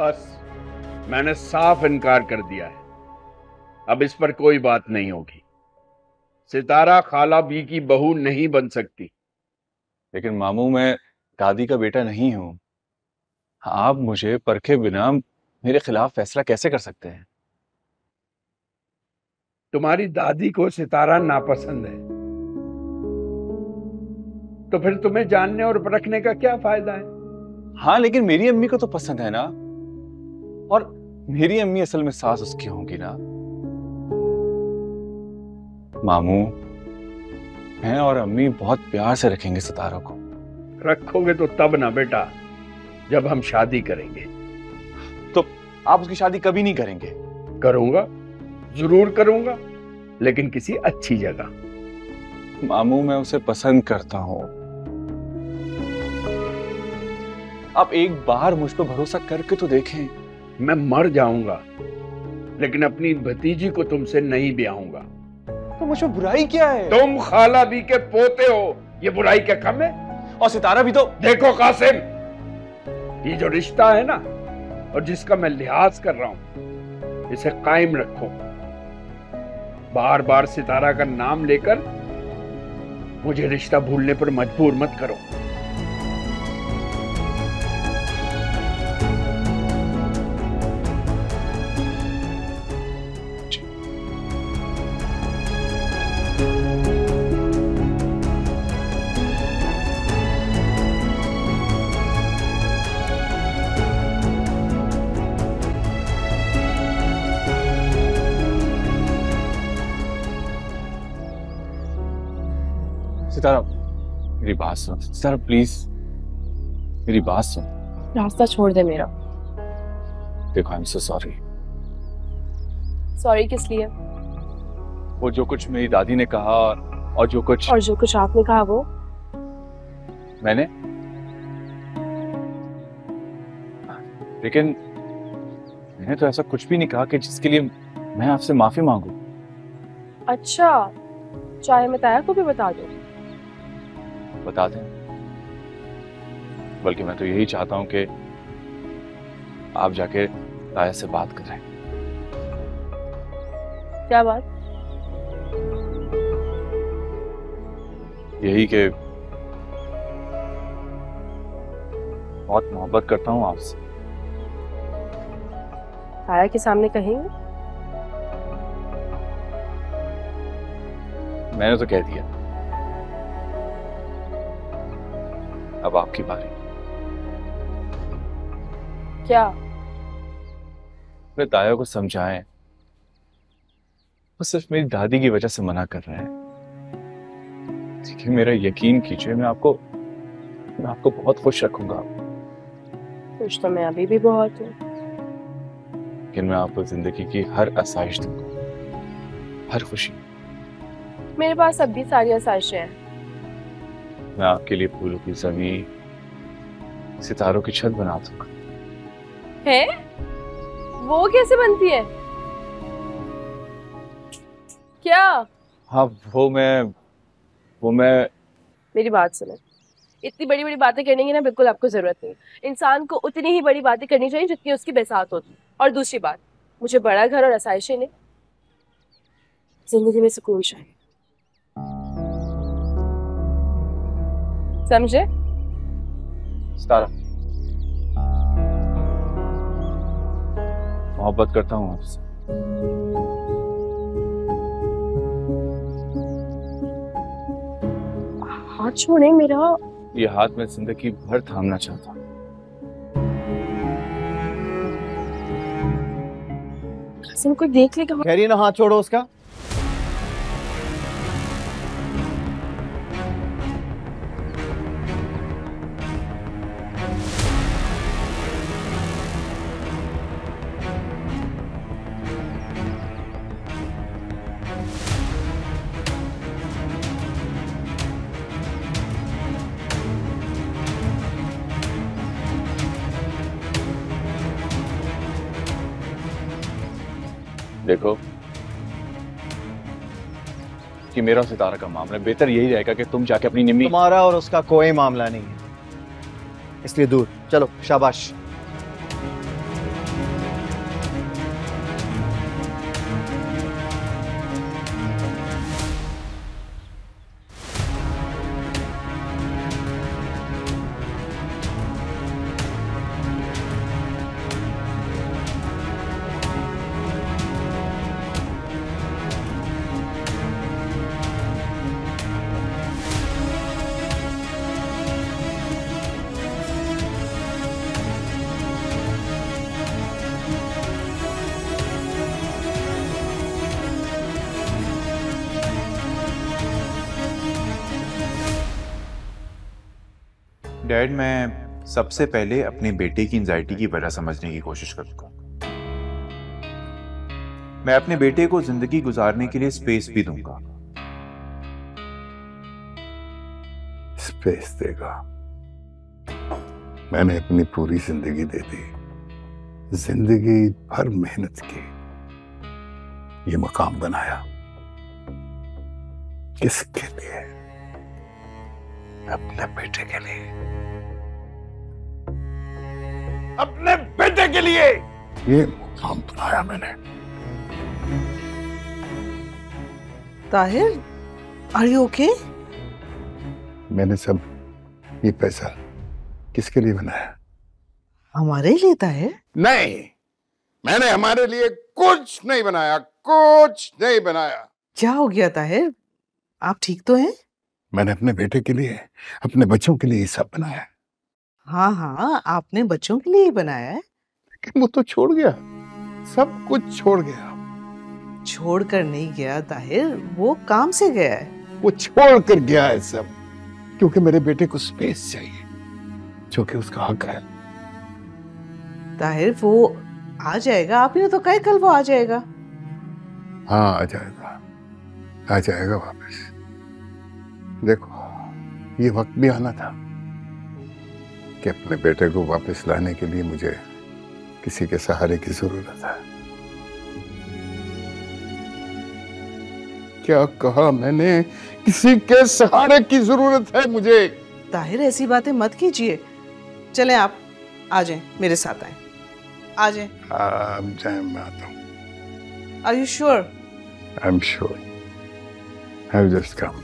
बस मैंने साफ़ इनकार कर दिया है। अब इस पर कोई बात नहीं होगी। सितारा खाला बी की बहू नहीं बन सकती। लेकिन मामू मैं दादी का बेटा नहीं हूँ। आप मुझे परखे बिना मेरे खिलाफ फैसला कैसे कर सकते हैं? तुम्हारी दादी को सितारा नापसंद है। तो फिर तुम्हें जानने और परखने का क्या फ़ायदा है? हाँ लेकिन मेरी अम्मी को तो पसंद है ना। और मेरी अम्मी असल में सास उसकी होंगी ना। मामू मैं और अम्मी बहुत प्यार से रखेंगे सितारों को। रखोगे तो तब ना बेटा जब हम शादी करेंगे। तो आप उसकी शादी कभी नहीं करेंगे? करूँगा ज़रूर करूँगा लेकिन किसी अच्छी जगह। मामू मैं उसे पसंद करता हूँ। आप एक बार मुझ पर भरोसा करके तो देखें। मैं मर जाऊँगा लेकिन अपनी भतीजी को तुमसे नहीं ब्याहूँगा। तो मुझ बुराई क्या है? तुम खाला भी के पोते हो ये बुराई क्या कम है? और सितारा भी तो देखो कासिम ये जो रिश्ता है ना और जिसका मैं लिहाज कर रहा हूँ इसे कायम रखो। बार बार सितारा का नाम लेकर मुझे रिश्ता भूलने पर मजबूर मत करो। सितारा मेरी बात सुन। सितारा प्लीज़ मेरी बात सुन। रास्ता छोड़ दे मेरा। देखो I am so sorry sorry किस लिए? वो जो कुछ मेरी दादी ने कहा और जो कुछ और जो कुछ आपने कहा वो? मैंने? लेकिन मैंने तो ऐसा कुछ भी नहीं कहा कि जिसके लिए मैं आपसे माफ़ी मांगू। अच्छा चाहे मैं ताया को भी बता दूँ। बता दें। बल्कि मैं तो यही चाहता हूँ कि आप जाके ताया से बात करें। क्या बात? यही कि बहुत मोहब्बत करता हूँ आपसे। ताया के सामने कहेंगे मैंने तो कह दिया। अब आपकी बारी। क्या? अपने ताया को समझाएँ। वो सिर्फ़ मेरी दादी की वजह से मना कर रहे हैं। देखिए मेरा यकीन कीजिए मैं आपको मैं आपको बहुत खुश रखूँगा। खुश तो मैं अभी भी बहुत हूँ। लेकिन मैं आपको ज़िंदगी की हर आसाइश दूँगा। हर खुशी। मेरे पास अब भी सारी आसाइशें हैं। मैं आपके लिए फूलों की ज़मीन सितारों की छत बना दूँगा। है? वो कैसे बनती है? क्या? हाँ वो मैं वो मैं मेरी बात सुनो। इतनी बड़ी बड़ी बातें करने की ना बिल्कुल आपको ज़रूरत नहीं इंसान को उतनी ही बड़ी बातें करनी चाहिए जितनी उसकी बेसात होती और दूसरी बात मुझे बड़ा घर और आसाइशें नहीं। ज़िंदगी में सुकून चाहिए। समझे सितारा मोहब्बत करता हूँ आपसे हाथ छोड़े मेरा। ये हाथ में ज़िंदगी भर थामना चाहता हूँ। कोई देख लेगा? कह ना हाथ छोड़ो उसका। देखो कि मेरा सितारा का मामला बेहतर यही रहेगा कि तुम जाके अपनी निम्मी तुम्हारा और उसका कोई मामला नहीं है। इसलिए दूर। चलो, शाबाश। डैड, मैं सबसे पहले अपने बेटे की एंजाइटी की वजह समझने की कोशिश करूँगा मैं अपने बेटे को ज़िंदगी गुजारने के लिए स्पेस भी दूँगा। स्पेस देगा। मैंने अपनी पूरी ज़िंदगी दे दी। ज़िंदगी भर मेहनत की। ये मकाम बनाया। किसके लिए? अपने बेटे के लिए। अपने बेटे के लिए। ये मुकाम बनाया मैंने। ताहिर आर यू ओके मैंने सब ये पैसा किसके लिए बनाया? हमारे लिए ताहिर। नहीं मैंने हमारे लिए कुछ नहीं बनाया कुछ नहीं बनाया। क्या हो गया ताहिर? आप ठीक तो हैं? मैंने अपने बेटे के लिए अपने बच्चों के लिए ये सब बनाया। हाँ हाँ आपने बच्चों के लिए ही बनाया है। लेकिन वो तो छोड़ गया। सब कुछ छोड़ गया। छोड़ कर नहीं गया ताहिर। वो काम से गया है। वो छोड़ कर गया है सब क्योंकि मेरे बेटे को स्पेस चाहिए जो कि उसका हक है। ताहिर वो आ जाएगा? आपने तो कहे कल वो आ जाएगा। हाँ आ जाएगा। आ जाएगा वापस। देखो ये वक्त भी आना था। कि अपने बेटे को वापस लाने के लिए मुझे किसी के सहारे की ज़रूरत है। क्या कहा मैंने? किसी के सहारे की ज़रूरत है मुझे। ताहिर ऐसी बातें मत कीजिए। चले आप आ जाए मेरे साथ आए। आ जाएँ। आप जाए मैं आता हूँ। Are you sure I am sure I just come